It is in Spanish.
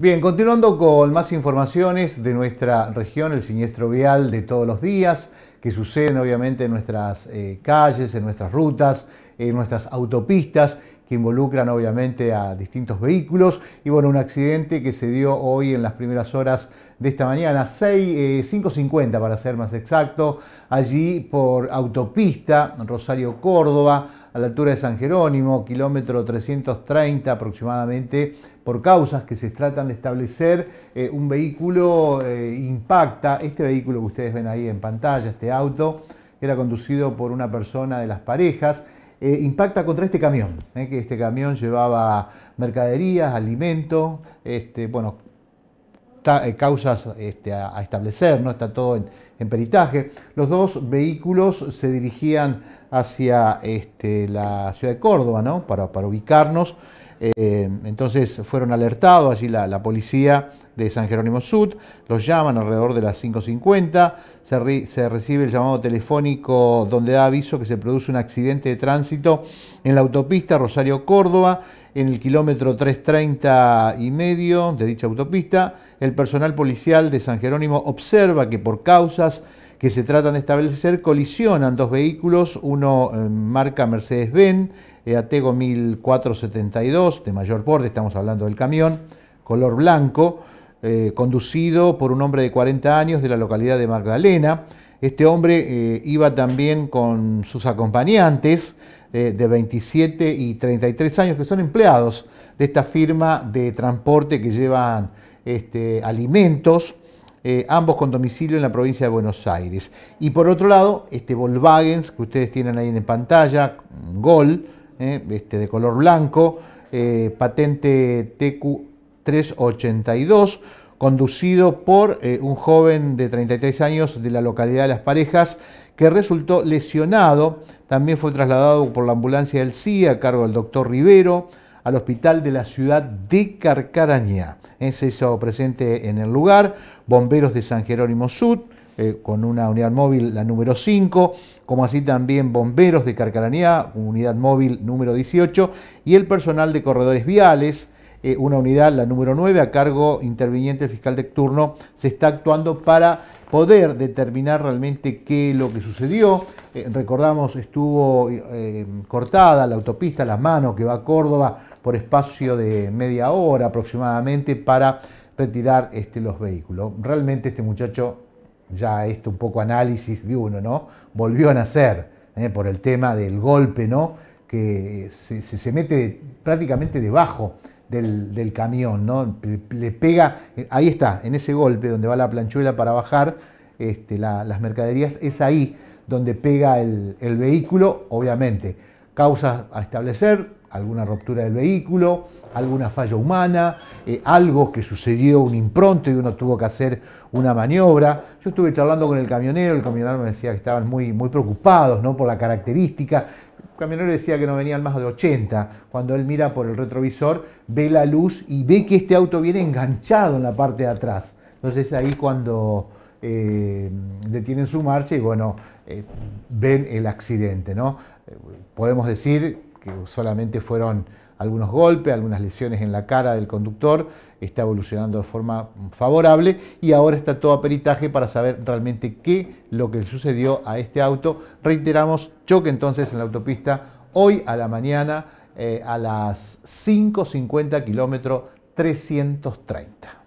Bien, continuando con más informaciones de nuestra región, el siniestro vial de todos los días, que suceden obviamente en nuestras eh, calles, en nuestras rutas, en nuestras autopistas que involucran obviamente a distintos vehículos. Y bueno, un accidente que se dio hoy en las primeras horas de esta mañana, 5.50 eh, para ser más exacto, allí por autopista Rosario Córdoba, a la altura de San Jerónimo, kilómetro 330 aproximadamente, por causas que se tratan de establecer, eh, un vehículo eh, impacta, este vehículo que ustedes ven ahí en pantalla, este auto, era conducido por una persona de las parejas, eh, impacta contra este camión, que este camión llevaba mercaderías, alimento, este, bueno, causas este, a, establecer, ¿no? está todo en, peritaje. Los dos vehículos se dirigían hacia este, la ciudad de Córdoba ¿no? para, para ubicarnos. entonces fueron alertados allí la policía de San Jerónimo Sud, los llaman alrededor de las 5.50, se, recibe el llamado telefónico donde da aviso que se produce un accidente de tránsito en la autopista Rosario-Córdoba, en el kilómetro 330 y medio de dicha autopista. El personal policial de San Jerónimo observa que por causas que se tratan de establecer colisionan dos vehículos, uno marca Mercedes-Benz, Atego 1472, de mayor porte, estamos hablando del camión, color blanco, eh, conducido por un hombre de 40 años de la localidad de Magdalena. Este hombre eh, iba también con sus acompañantes eh, de 27 y 33 años, que son empleados de esta firma de transporte que llevan este, alimentos, ambos con domicilio en la provincia de Buenos Aires. Y por otro lado, este Volkswagen que ustedes tienen ahí en pantalla, Gol, este, de color blanco, patente TQ 382, conducido por eh, un joven de 33 años de la localidad de Las Parejas, que resultó lesionado. También fue trasladado por la ambulancia del CIA a cargo del doctor Rivero al hospital de la ciudad de Carcarañá. Es eso presente en el lugar, bomberos de San Jerónimo Sud, eh, con una unidad móvil, la número 5, como así también bomberos de Carcarañá, unidad móvil número 18, y el personal de corredores viales, eh, una unidad, la número 9, a cargo interviniente fiscal de turno, se está actuando para poder determinar realmente qué es lo que sucedió. Eh, recordamos, estuvo eh, cortada la autopista Las Manos que va a Córdoba por espacio de media hora aproximadamente para retirar este, los vehículos. Realmente este muchacho, ya esto un poco análisis de uno, ¿no? Volvió a nacer por el tema del golpe, ¿no? Que se, se mete prácticamente debajo del, camión, ¿no? Le pega, ahí está, en ese golpe donde va la planchuela para bajar este, las mercaderías, es ahí donde pega el, vehículo, obviamente. Causas a establecer, alguna ruptura del vehículo, alguna falla humana, eh, algo que sucedió, un impronto y uno tuvo que hacer una maniobra. Yo estuve charlando con el camionero, el camionero me decía que estaban muy, muy preocupados ¿no? por la característica camionero decía que no venían más de 80. Cuando él mira por el retrovisor, ve la luz y ve que este auto viene enganchado en la parte de atrás. Entonces ahí cuando eh, detienen su marcha y bueno, eh, ven el accidente. ¿no? Eh, podemos decir que solamente fueron algunos golpes, algunas lesiones en la cara del conductor, está evolucionando de forma favorable y ahora está todo a peritaje para saber realmente qué lo que sucedió a este auto. Reiteramos, choque entonces en la autopista hoy a la mañana eh, a las 5.50 kilómetros 330.